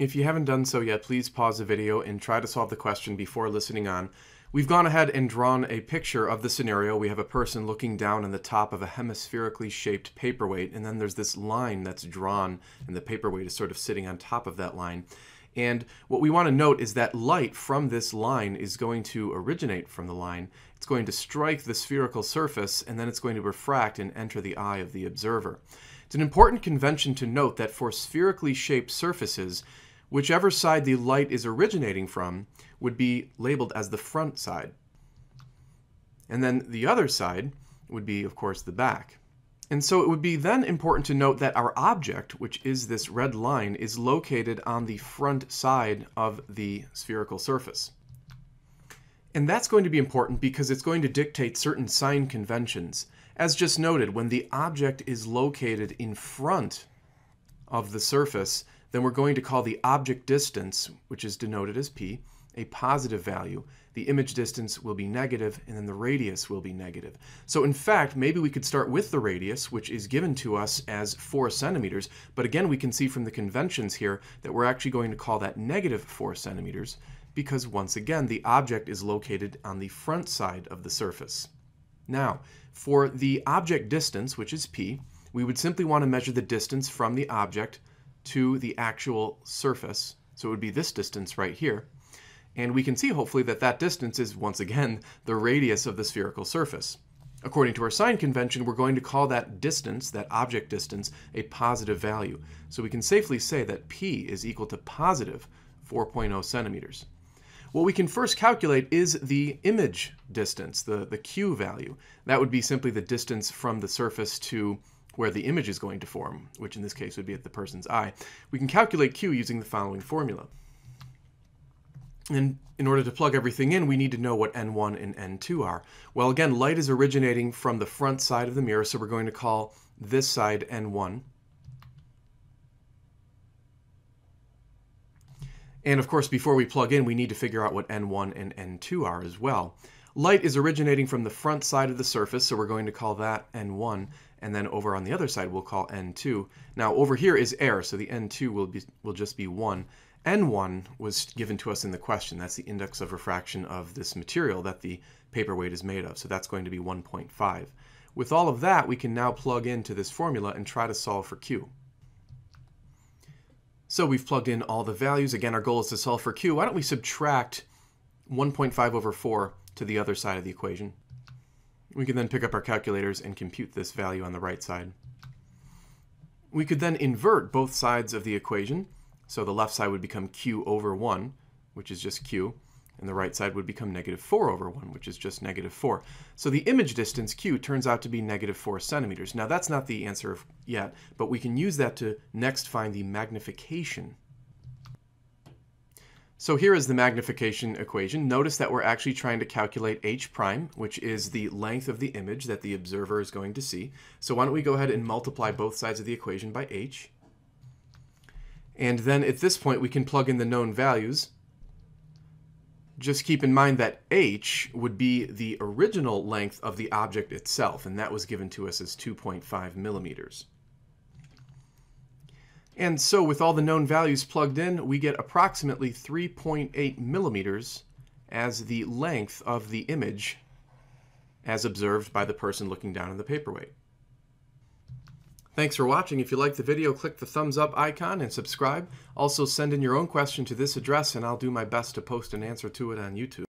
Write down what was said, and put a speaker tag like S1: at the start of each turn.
S1: If you haven't done so yet, please pause the video and try to solve the question before listening on. We've gone ahead and drawn a picture of the scenario. We have a person looking down on the top of a hemispherically shaped paperweight, and then there's this line that's drawn, and the paperweight is sort of sitting on top of that line. And what we want to note is that light from this line is going to originate from the line. It's going to strike the spherical surface, and then it's going to refract and enter the eye of the observer. It's an important convention to note that for spherically shaped surfaces, whichever side the light is originating from would be labeled as the front side. And then the other side would be, of course, the back. And so it would be then important to note that our object, which is this red line, is located on the front side of the spherical surface. And that's going to be important because it's going to dictate certain sign conventions. As just noted, when the object is located in front of the surface, then we're going to call the object distance, which is denoted as p, a positive value. The image distance will be negative, and then the radius will be negative. So in fact, maybe we could start with the radius, which is given to us as 4 centimeters, but again, we can see from the conventions here that we're actually going to call that negative 4 centimeters, because once again, the object is located on the front side of the surface. Now, for the object distance, which is p, we would simply want to measure the distance from the object to the actual surface. So it would be this distance right here. And we can see hopefully that that distance is once again the radius of the spherical surface. According to our sign convention, we're going to call that distance, that object distance, a positive value. So we can safely say that p is equal to positive 4.0 centimeters. What we can first calculate is the image distance, the, the q value. That would be simply the distance from the surface to where the image is going to form, which in this case would be at the person's eye, we can calculate Q using the following formula. And in order to plug everything in, we need to know what N1 and N2 are. Well, again, light is originating from the front side of the mirror, so we're going to call this side N1. And of course, before we plug in, we need to figure out what N1 and N2 are as well. Light is originating from the front side of the surface, so we're going to call that N1, and then over on the other side we'll call N2. Now over here is air, so the N2 will, be, will just be 1. N1 was given to us in the question. That's the index of refraction of this material that the paperweight is made of, so that's going to be 1.5. With all of that, we can now plug into this formula and try to solve for Q. So we've plugged in all the values. Again, our goal is to solve for Q. Why don't we subtract 1.5 over 4 to the other side of the equation. We can then pick up our calculators and compute this value on the right side. We could then invert both sides of the equation. So the left side would become q over 1, which is just q, and the right side would become negative 4 over 1, which is just negative 4. So the image distance, q, turns out to be negative 4 centimeters. Now that's not the answer yet, but we can use that to next find the magnification so here is the magnification equation. Notice that we're actually trying to calculate h prime, which is the length of the image that the observer is going to see. So why don't we go ahead and multiply both sides of the equation by h. And then at this point we can plug in the known values. Just keep in mind that h would be the original length of the object itself, and that was given to us as 2.5 millimeters. And so with all the known values plugged in, we get approximately 3.8 millimeters as the length of the image as observed by the person looking down in the paperweight. Thanks for watching. If you liked the video, click the thumbs up icon and subscribe. Also send in your own question to this address and I'll do my best to post an answer to it on YouTube.